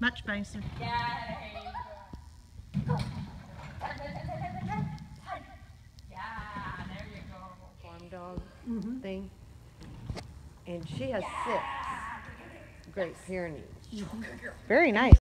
Much basin. Yeah, there you go. Thing. And she has six Great Pyrenees. Mm-hmm. Very nice.